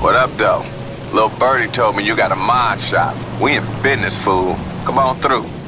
What up, though? Little Birdie told me you got a mod shop. We in business, fool. Come on through.